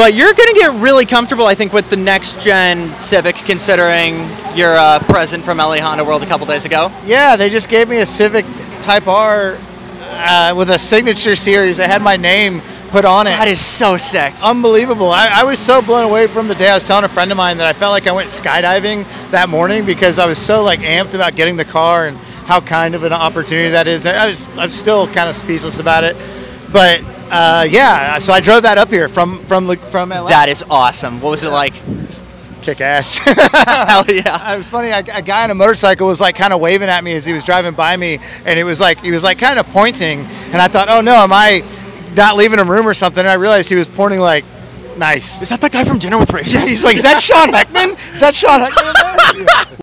But you're going to get really comfortable, I think, with the next gen Civic, considering your uh, present from LA Honda World a couple days ago. Yeah, they just gave me a Civic Type R uh, with a signature series. They had my name put on it. That is so sick. Unbelievable. I, I was so blown away from the day I was telling a friend of mine that I felt like I went skydiving that morning because I was so like amped about getting the car and how kind of an opportunity that is. I was, I'm still kind of speechless about it. But uh, yeah, so I drove that up here from from from LA. That is awesome. What was it like? Kick ass. Hell yeah. It was funny. A, a guy on a motorcycle was like kind of waving at me as he was driving by me, and it was like he was like kind of pointing, and I thought, oh no, am I not leaving a room or something? And I realized he was pointing like, nice. Is that that guy from Dinner with Racers? He's like, is that Sean Heckman? Is that Sean Heckman?